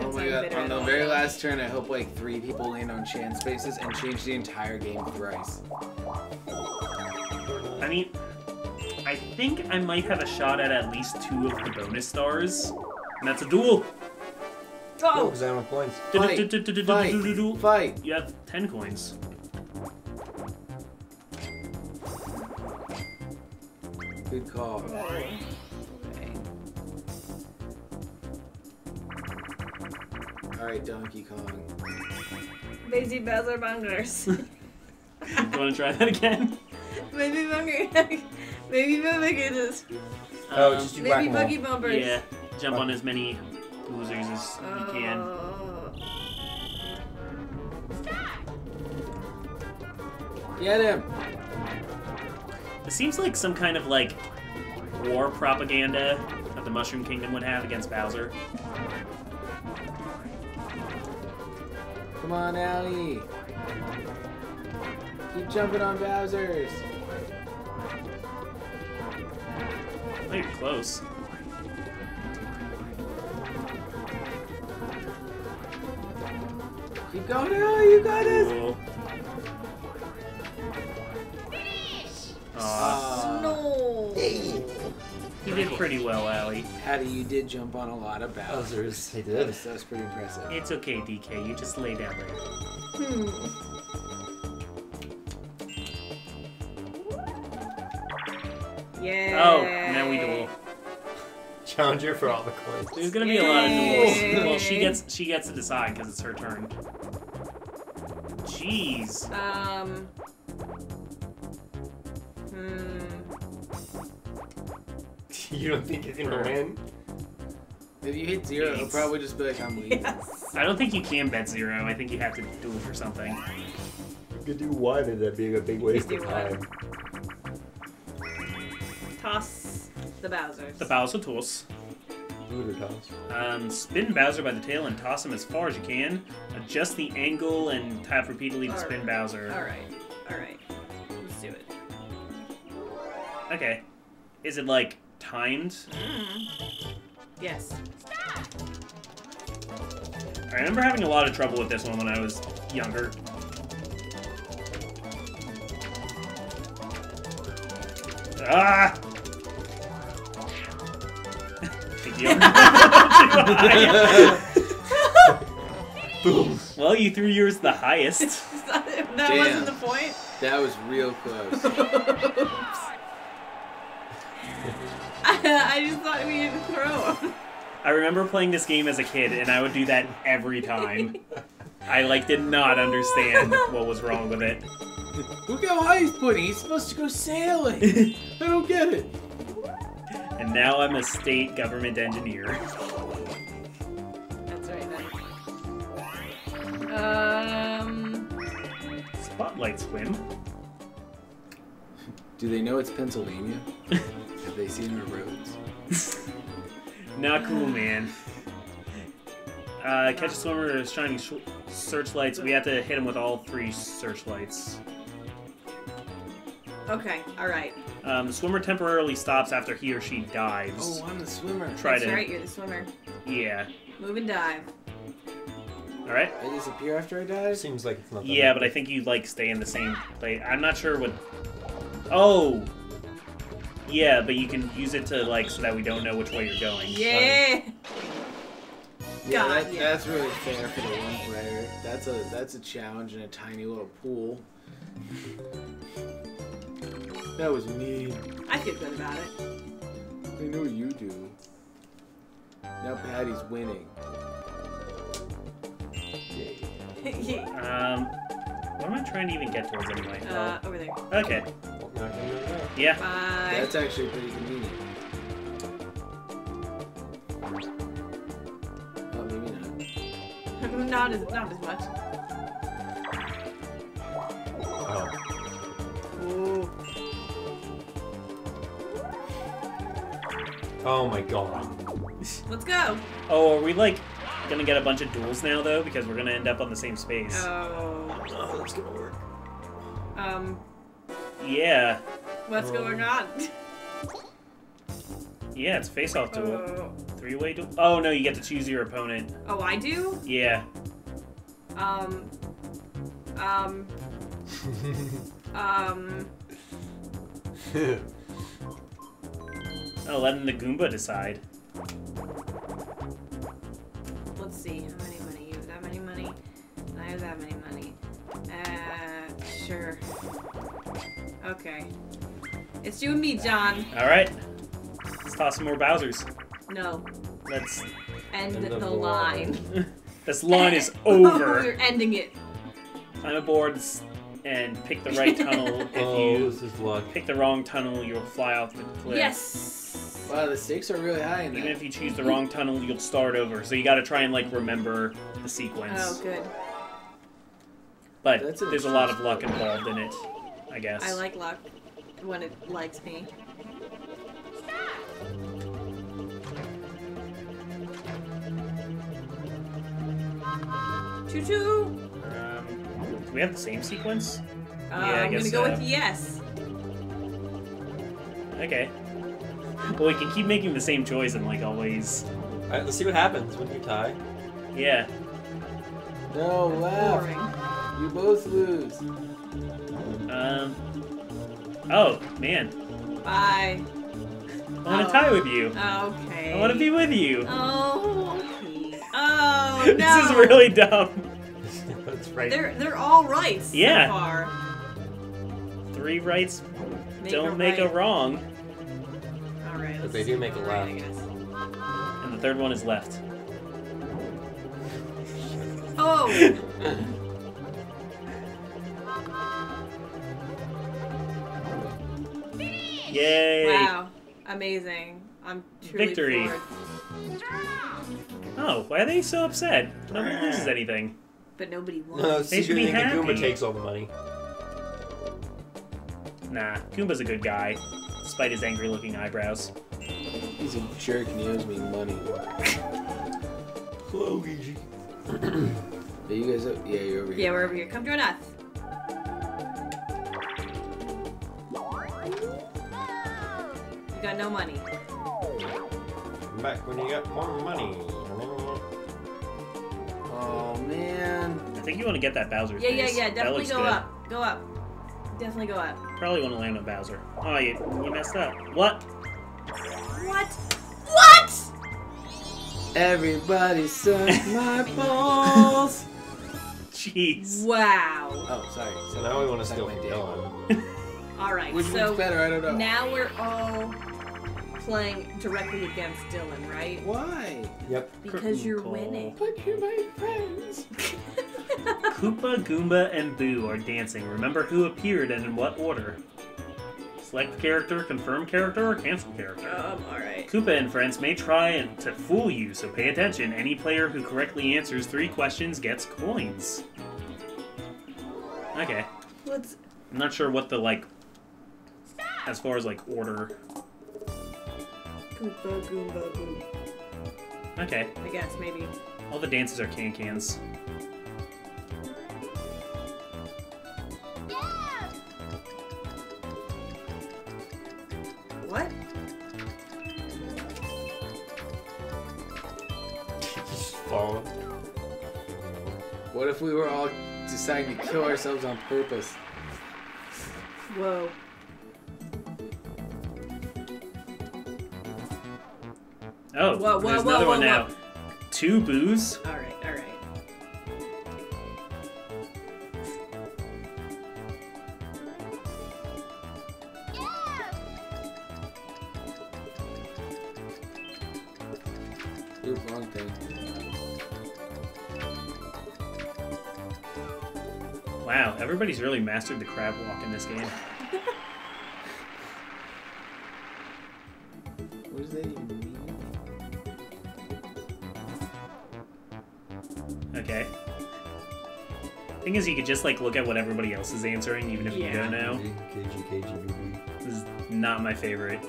Oh my god, on the very last turn, I hope like three people land on chance spaces and change the entire game thrice. I mean, I think I might have a shot at at least two of the bonus stars. And that's a duel. Oh, because I have points. Fight, fight, fight. You have 10 coins. Good call. Alright, Donkey Kong. Daisy Bowser Bungers. you want to try that again? Maybe Bunger. Maybe Bunger just. Oh, Um, just do Maybe whack-a-mole. Buggy Bumpers. Yeah, jump on as many losers as you can. Oh. Get him! It seems like some kind of like war propaganda that the Mushroom Kingdom would have against Bowser. Come on, Allie. Keep jumping on Bowser's. Oh, you're close. Keep going, Allie. You got it. Pretty well, Allie. Hattie, you did jump on a lot of Bowser's. Bowser's. He That did. was, that was pretty impressive. It's okay, DK. You just lay down there. Hmm. Yeah. Oh, now we duel. Challenger for all the coins. There's gonna be a lot of duels. Well, she gets she gets to decide because it's her turn. Jeez. Um. you don't think he's gonna win? If you hit zero, he'll Yes. probably just be like, I'm leaving. Yes. I don't think you can bet zero. I think you have to do it for something. You could do one and that being a big waste do of one. time. Toss the Bowsers. The Bowser toss. Booter toss. Um, spin Bowser by the tail and toss him as far as you can. Adjust the angle and tap repeatedly to spin Alright. Bowser. All right. All right. Let's do it. Okay. Is it like timed? Yes. Stop. I remember having a lot of trouble with this one when I was younger. Ah! Think you Boom. well, you threw yours the highest. that Damn. wasn't the point. That was real close. I just thought we didn't throw 'em. I remember playing this game as a kid, and I would do that every time. I like did not understand what was wrong with it. Look how high he's putting. He's supposed to go sailing. I don't get it. And now I'm a state government engineer. That's right then. Um. Spotlight swim. Do they know it's Pennsylvania? Have they seen our roads? Not cool, man. Uh, catch a swimmer is shining sh- searchlights. We have to hit him with all three searchlights. Okay. All right. Um, the swimmer temporarily stops after he or she dives. Oh, I'm the swimmer. Try That's to. right. You're the swimmer. Yeah. Move and dive. All right. I disappear after I die? Seems like it's not Yeah, big. but I think you like stay in the same place. I'm not sure what. Oh. Yeah, but you can use it to like so that we don't know which way you're going. Yeah. Yeah, God, that, yeah. that's really fair for the one player. That's a that's a challenge in a tiny little pool. That was mean. I feel good about it. I know you do. Now Patty's winning. Yeah. Um, what am I trying to even get towards anyway? uh, over there. Okay. Yeah. Bye. That's actually pretty convenient. Oh, maybe not. not as not as much. Oh. Ooh. Oh my god. Let's go. Oh, are we like gonna get a bunch of duels now though? Because we're gonna end up on the same space. Oh. Oh, that's gonna work. Um. Yeah. What's going on? Yeah, it's face off duel. Oh, Three way duel. Oh no, you get to choose your opponent. oh, I do. Yeah. Um. Um. Um. Oh, letting the Goomba decide. Let's see. How many money? You have that many money? I have that many money. Uh, sure. Okay. It's you and me, John. All right. Let's toss some more Bowser's. No. Let's. End, End the, the line. this line is oh, over. We're ending it. Climb aboard s- and pick the right tunnel. If oh, you this is luck. pick the wrong tunnel, you'll fly off the cliff. Yes. Wow, the stakes are really high in Even that. if you choose the wrong tunnel, you'll start over. So you got to try and like remember the sequence. Oh, good. But That's there's a lot of luck involved in it, I guess. I like luck when it likes me. Choo choo. Um, do we have the same sequence? Uh, Yeah, I I'm guess gonna go so. with yes. Okay. Well, we can keep making the same choice and like always. Alright, let's see what happens when you tie. Yeah. No, laugh. You both lose. Um. Oh man, Bye. I want to Oh. tie with you. Okay. I want to be with you. Oh. okay. Oh no. This is really dumb. That's right. They're they're all right Yeah. so far. Three rights Make don't a make a wrong, All right. But they do make a all right, I left. guess. and the third one is left. Oh. Yay! Wow. Amazing. I'm truly Victory. floored. Oh, why are they so upset? Nobody loses anything. But nobody won. No, They should be secretly the Goomba takes all the money. Nah, Goomba's a good guy, despite his angry-looking eyebrows. He's a jerk and he owes me money. Hello, Luigi. Are you guys up? Yeah, you're over here. Yeah, we're over here. Come join us. You got no money. Come back when you got more money. Oh man. I think you want to get that Bowser. Yeah, yeah, face. yeah. That Definitely go good. up. Go up. Definitely go up. Probably want to land on Bowser. Oh, you, you messed up. What? What? What? Everybody suck my balls. Jeez. Wow. Oh, sorry. So now we want to Suck steal my from dick. Dylan. All right. Which so one's better? I don't know. now we're all playing directly against Dylan, right? Why? Yep. Because you're Call. winning. But you're my friends. Koopa, Goomba, and Boo are dancing. Remember who appeared and in what order. Select character, confirm character, or cancel character. um. All right. Koopa and friends may try and to fool you, so pay attention. Any player who correctly answers three questions gets coins. Okay. Let's. I'm not sure what the, like, Stop! as far as, like, order. Goomba, Goomba, Goomba. Okay. I guess maybe. All the dances are can-cans. What? Just fall. What if we were all deciding to kill ourselves on purpose? Whoa. Oh, Whoa, whoa, there's whoa, another whoa, one now. Two boos? All right. All right. Oop, wrong thing. Wow, everybody's really mastered the crab walk in this game. Thing is, you could just like look at what everybody else is answering, even if you don't know. KG, KGBB. This is not my favorite.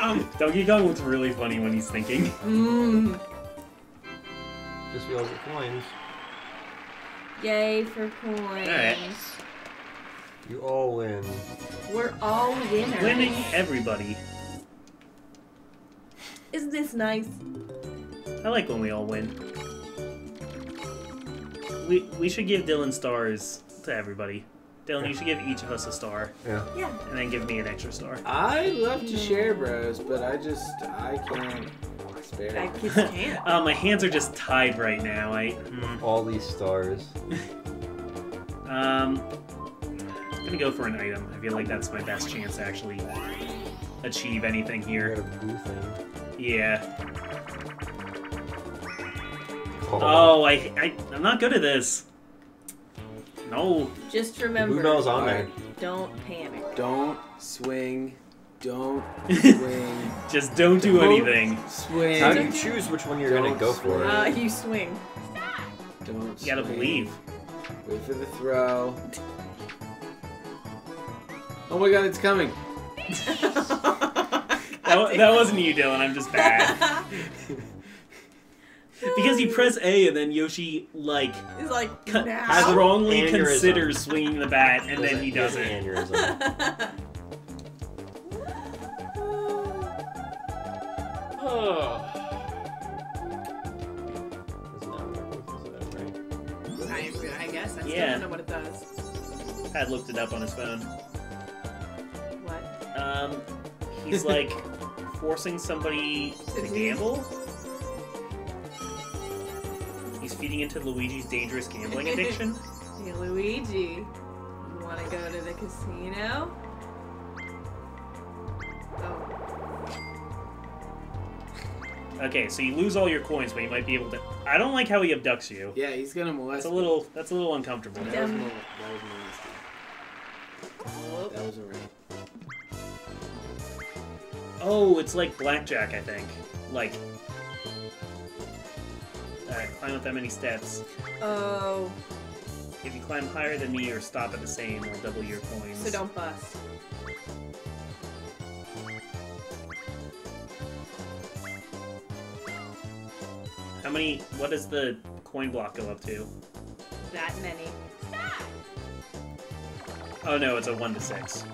Um, Donkey Kong looks really funny when he's thinking. Mmm. Just this wheel get coins. Yay for coins. Alright. You all win. We're all winners. Winning everybody. Isn't this nice? I like when we all win. We we should give Dylan stars to everybody. Dylan, you should give each of us a star, Yeah. Yeah. and then give me an extra star. I love to share, bros, but I just I can't spare. I kids can't. Uh, my hands are just tied right now. I hmm. All these stars. um, I'm gonna go for an item. I feel like that's my best chance to actually achieve anything You got here. a thing. Yeah. Oh, I, I I'm not good at this. No. Just remember, blue bell's on there. Don't panic. Don't swing. Don't swing. Just don't do Don't anything. Swing. How do you choose which one you're gonna Don't go for? swing. Uh, you swing. Don't You gotta swing. believe. Wait for the throw. Oh my god, it's coming. That, that wasn't you, Dylan. I'm just bad. Because you press A and then Yoshi like He's like, co- now? strongly Aneurysm. considers swinging the bat and then he does an it. aneurysm. Isn't that what it is? Is that right? I, I guess. I still Yeah. don't know what it does. Pat looked it up on his phone. What? Um, he's like forcing somebody to gamble. He's feeding into Luigi's dangerous gambling addiction. Hey, Luigi. You want to go to the casino? Oh. Okay, so you lose all your coins, but you might be able to. I don't like how he abducts you. Yeah, he's gonna molest. That's a little. That's a little uncomfortable. That was, that was Oh, it's like blackjack, I think. Like... Climb up that many steps. Oh. If you climb higher than me or stop at the same, I'll double your coins. So don't bust. How many... What does the coin block go up to? That many. Oh no, it's a 1 to 6.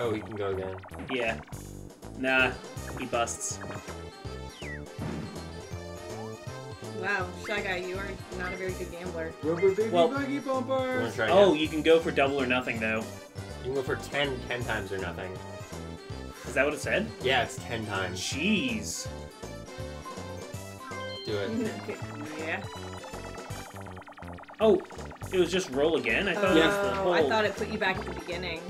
Oh, he can go again. Yeah. Nah, he busts. Wow, Shy Guy, you are not a very good gambler. Rubber baby Well- buggy You bumpers. Oh, you can go for double or nothing though. You can go for 10, 10 times or nothing. Is that what it said? Yeah, it's 10 times. Jeez. Do it. yeah. Oh, it was just roll again. I thought oh, it was the Oh, whole. I thought it put you back at the beginning.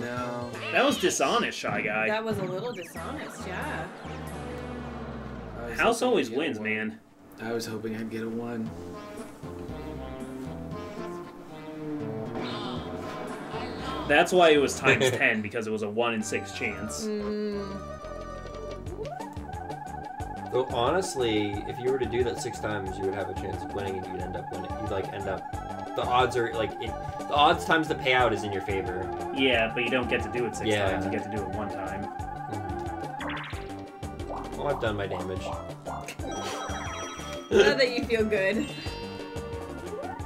No. That was dishonest, shy guy. That was a little dishonest, yeah. House always I'd get a wins, man. I was hoping I'd get a one. That's why it was times ten because it was a one in six chance. Mm, Though honestly, if you were to do that six times, you would have a chance of winning, and you'd end up winning. You'd like end up. The odds are like in, the odds times the payout is in your favor. Yeah, but you don't get to do it six Yeah. times. You get to do it one time. Well, I've done my damage. now that you feel good.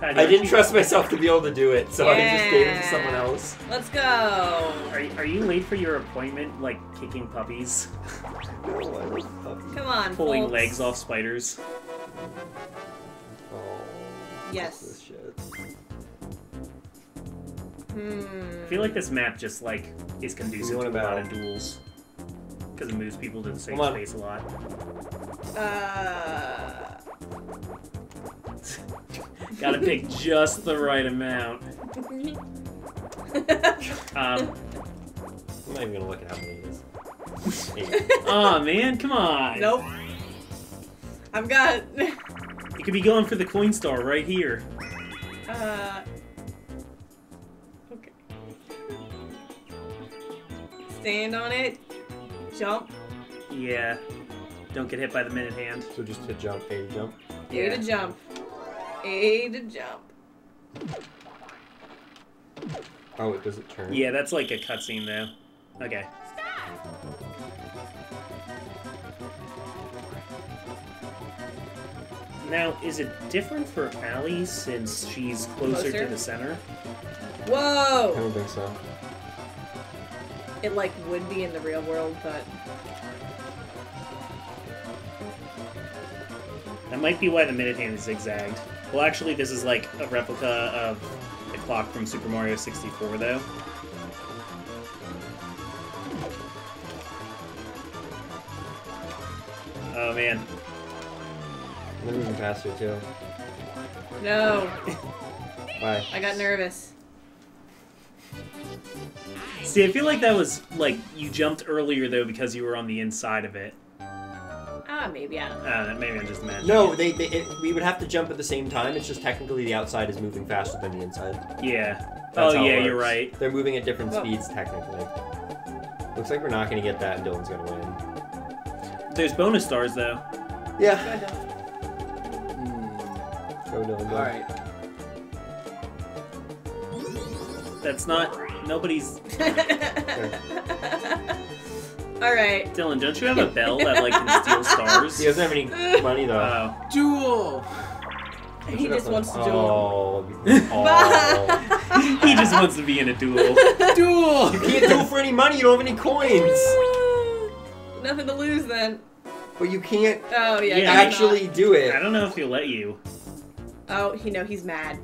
Pat, I didn't trust myself to be able to do it, so I just gave it to someone else. Let's go. Are, you- are you late for your appointment, like kicking puppies, Oh, I love puppies. Come on, pulling folks. legs off spiders? Oh, Yes. This shit. Hmm. I feel like this map just like is conducive to a want lot of duels because it moves people to the same Come space a lot. Uh. Gotta pick just the right amount. Um, I'm not even gonna look at how many it is. Eight. oh man, come on! nope. I've got. You could be going for the coin star right here. Uh. Stand on it. Jump. Yeah. Don't get hit by the minute hand. So just to jump, A to jump. A to jump. A to jump. Oh, it doesn't turn. Yeah, that's like a cutscene though. Okay. Now, is it different for Allie since she's closer, Closer? to the center? Whoa! I don't think so. It like would be in the real world, but That might be why the minute hand is zigzagged. Well, actually, this is like a replica of the clock from Super Mario 64, though. Oh man, They're moving faster too. no, Bye. I got nervous. See, I feel like that was like you jumped earlier though because you were on the inside of it. Ah, maybe I don't know. Uh, maybe I'm just imagining. No, it. they, they it, we would have to jump at the same time. It's just technically the outside is moving faster than the inside. Yeah. That's oh yeah, you're right. They're moving at different Whoa. speeds technically. Looks like we're not gonna get that, and Dylan's gonna win. There's bonus stars though. Yeah. Go ahead. Hmm. Go Dylan. Go. All right. That's not nobody's. All right. Dylan, don't you have a bell that like can steal stars? He doesn't have any money though. Oh. Duel. He just wants to do Oh. oh. he just wants to be in a duel. Duel. you can't do it for any money. You don't have any coins. Nothing to lose then. But you can't Oh yeah. Yeah. I guess actually do it. I don't know if he'll let you. Oh, he know he's mad.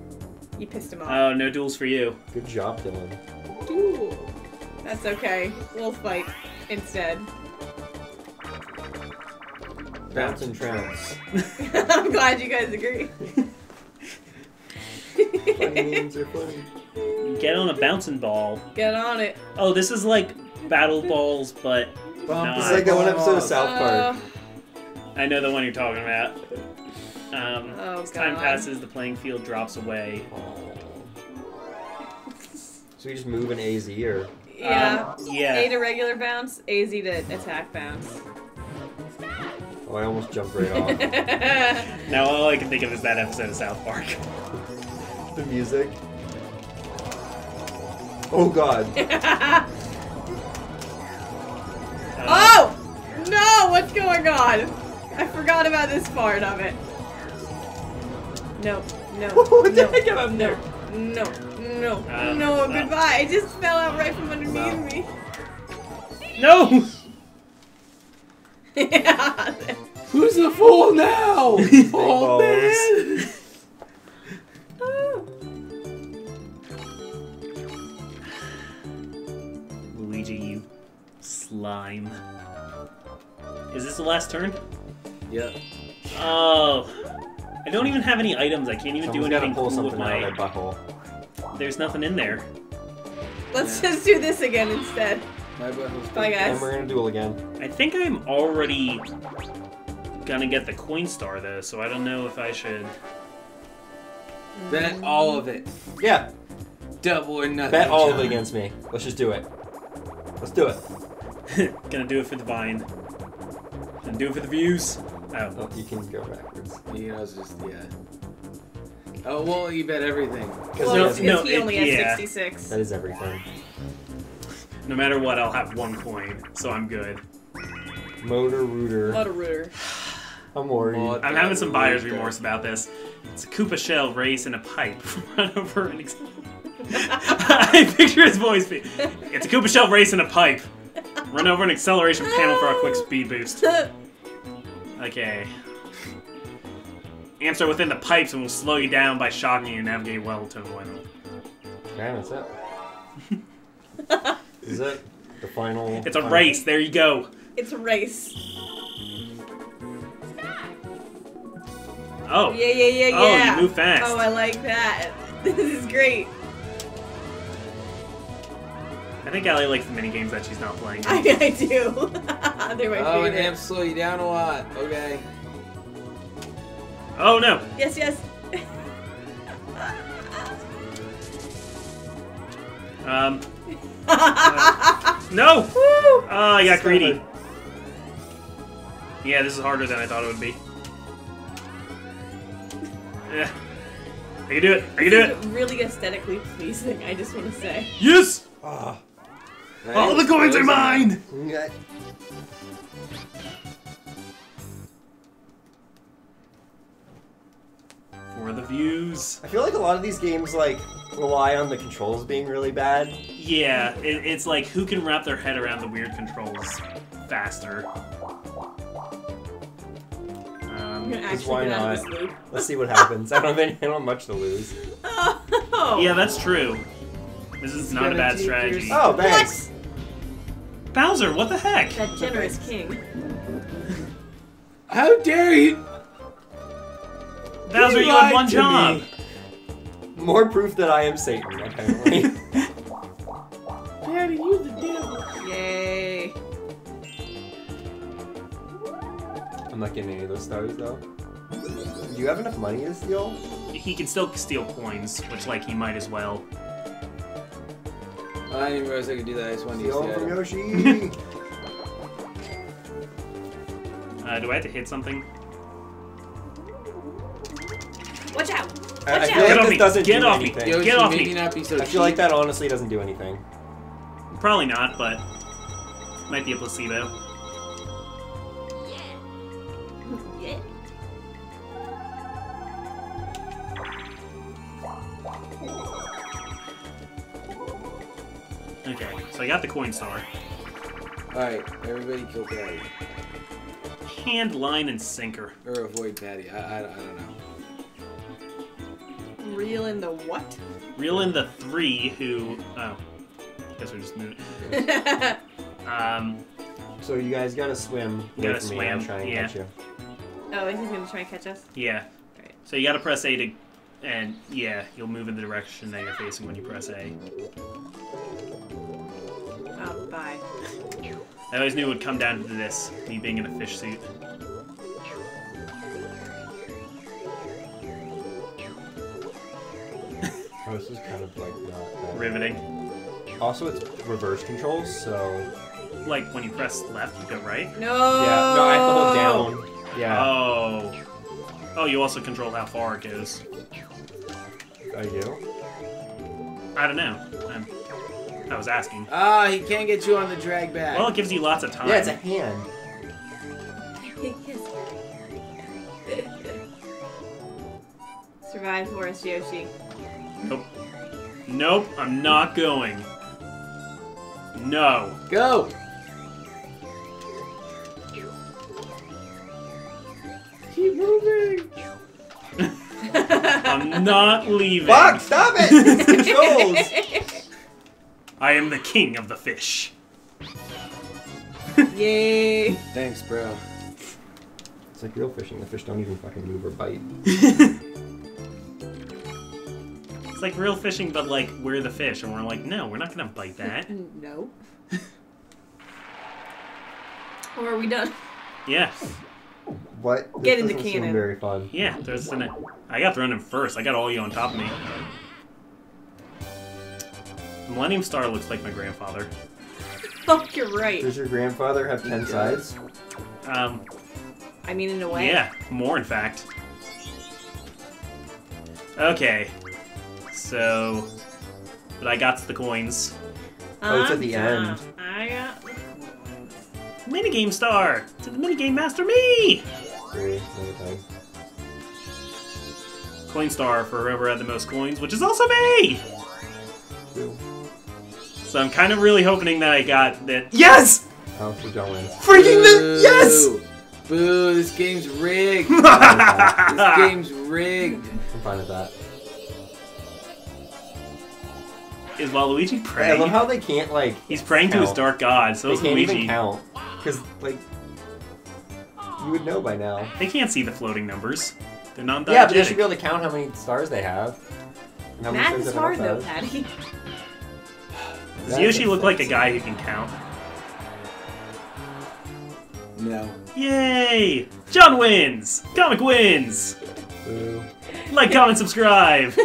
You pissed him off. Oh, no duels for you. Good job, Dylan. Ooh. That's okay. We'll fight instead. Bounce and trounce. I'm glad you guys agree. Funny names are funny. Get on a bouncing ball. Get on it. Oh, this is like battle balls, but Bump It's It's like that one episode of. South Park. Uh, I know the one you're talking about. Um, Oh, as time passes, the playing field drops away. So you just move an AZ or yeah. Um, yeah. A to regular bounce, AZ to attack bounce. oh I almost jumped right off. Now all I can think of is that episode of South Park. the music. Oh god. Um, oh! No! What's going on? I forgot about this part of it. No, no, What the no, heck am I- no, no, no, Um, no, uh, goodbye. It just fell out right from underneath Wow. me. No! yeah. Who's the fool now? balls. Old man. Luigi, you slime. Is this the last turn? Yep. Oh. I don't even have any items. I can't even Someone's do gotta anything pull cool with something out my. of their butthole. There's nothing in there. Let's Yeah. just do this again instead. My Bye, guys. And we're gonna duel again. I think I'm already gonna get the coin star though, so I don't know if I should. Bet mm. all of it. Yeah, Double or nothing. bet all of it against me. Let's just do it. Let's do it. gonna do it for the vine. Gonna do it for the views. Oh. Oh, you can go backwards. You know, it's just yeah. Oh well, you bet everything. Well, no, it's 'cause no, he it- only has yeah. 66. That is everything. No matter what, I'll have one coin, so I'm good. Motor rooter. What a rooter. I'm worried. Mod- I'm having some buyer's Rooter. remorse about this. It's a Koopa shell race in a pipe. Run over an. Ex- I picture his voice. be- It's a Koopa shell race in a pipe. Run over an acceleration panel for a quick speed boost. Okay. Amps are within the pipes and will slow you down by shocking you and navigate well to avoid them. Okay, that's it. is it the final? It's a final- race. There you go. it's a race. Oh. Yeah, yeah, yeah, Oh, you yeah. move fast. Oh, I like that. This is great. I think Allie likes the mini games that she's not playing. I, I do. They're my Oh, and favorite. amps slow you down a lot. Okay. Oh no. Yes, yes. Um. No. Woo! Oh, I got Stop greedy. it. Yeah, this is harder than I thought it would be. Yeah. I can do it. I can do it. Really aesthetically pleasing, I just want to say. Yes! Ah. All the coins are mine! For the views. I feel like a lot of these games like rely on the controls being really bad. Yeah, it, it's like who can wrap their head around the weird controls faster. Um, You're gonna actually why get out of not? this loop. Let's see what happens. I don't have any, I don't have much to lose. Oh! yeah, that's true. This is not a bad strategy. your- Oh, thanks. Bowser, what the heck? That generous king. How dare you? Bowser, You you had one to job. me. More proof that I am Satan, apparently. Daddy, you the devil. Yay. I'm not getting any of those stars though. Do you have enough money to steal? He can still steal coins, which, like, he might as well. I didn't realize I could do that. I just wanted to use Steal the from. Yoshi. Uh, do I have to hit something? Watch out! I, I Watch feel out. Get like off this me. doesn't Get do off me. anything. Yoshi, Get off maybe me. not be so I feel like that honestly doesn't do anything. Probably not, but might be a placebo. Yeah. Okay, so I got the coin star. Alright, everybody kill Patty. Hand, line, and sinker. Or avoid Patty. I, I, I don't know. Reel in the what? Reel in the three who. Oh. I Guess we're just moving. Um, So you guys gotta swim You gotta from me. I'll swim, try and yeah. catch you. oh, he's gonna try and catch us? yeah. Right. So you gotta press A to. And yeah, you'll move in the direction that you're facing when you press A. Oh, bye. I always knew it would come down to this, me being in a fish suit. Oh, this is kind of like not bad. Riveting. Also, it's reverse controls, so Like when you press left, you go right. No! yeah. No, I have to hold down. Yeah, Oh. Oh, you also control how far it goes. I do. I don't know. I'm, I was asking. Ah, he can't get you on the drag back. Well, it gives you lots of time. Yeah, it's a hand. Survive for us, Yoshi. Nope. Nope, I'm not going. No. Go! Keep moving! I'm not leaving. Fuck! Stop it! It's controls. I am the king of the fish. Yay! Thanks, bro. It's like real fishing. The fish don't even fucking move or bite. It's like real fishing, but like we're the fish, and we're like, no, we're not gonna bite that. No. or are we done? Yes. What? This Get in the doesn't cannon. Seem very fun. yeah. There's an. I got thrown in first. I got all you on top of me. The Millennium Star looks like my grandfather. Fuck, you're right. Does your grandfather have ten sides? Um, I mean, in a way. yeah, more in fact. Okay, so, but I got the coins. Oh, it's at the end. I got. Minigame star to the minigame master me. Three. Coin star for whoever had the most coins, which is also me. So I'm kind of really hoping that I got that. Yes! Oh, so John wins. Freaking the yes! Boo! Boo, this game's rigged. this game's rigged. I'm fine with that. Is Waluigi Hey, I praying? love how they can't like. He's praying to his dark god. So They is can't Luigi. even count because like you would know by now. They can't see the floating numbers. They're non Yeah, but they should be able to count how many stars they have. and how Math is hard though. Patty. Does Yoshi look like a guy who can count? No. Yay! John wins! Comic wins! Boo. Like, comment, subscribe!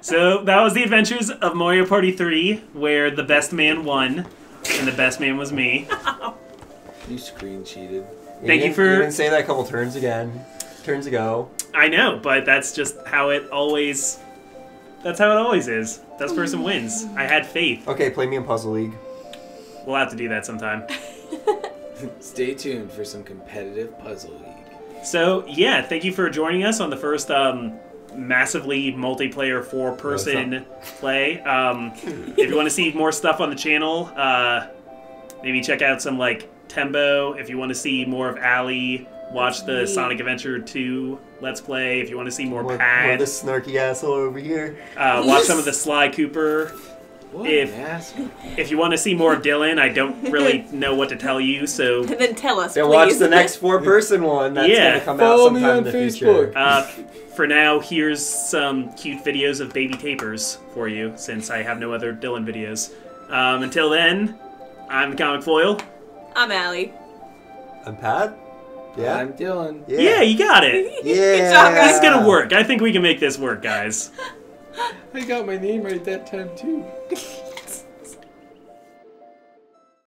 so, that was the adventures of Mario Party 3, where the best man won, and the best man was me. You screen cheated. Thank you didn't- for- You didn't say that a couple turns again. Turns ago. I know, but that's just how it always. That's how it always is. Best person wins. I had faith. Okay, play me in Puzzle League. We'll have to do that sometime. Stay tuned for some competitive puzzle league. So yeah, thank you for joining us on the first um, massively multiplayer four-person play. Um, if you want to see more stuff on the channel, uh, maybe check out some like Tembo. If you want to see more of Allie, watch the Neat. Sonic Adventure 2 Let's Play. If you want to see more More, more Pat, this snarky asshole over here. uh, watch some of the Sly Cooper. What If- If you want to see more of Dylan, I don't really know what to tell you, so And then tell us, Then please. watch the next four-person one. That's Yeah. gonna come out Follow me on in the Facebook. future. Uh, for now, here's some cute videos of baby tapirs for you, since I have no other Dylan videos. Um, until then, I'm Comic Foil. I'm Allie. I'm Pat. Yeah. I'm Dylan. Yeah. you got it. Yeah. Good job, This guys. is gonna work. I think we can make this work, guys. I got my name right that time too.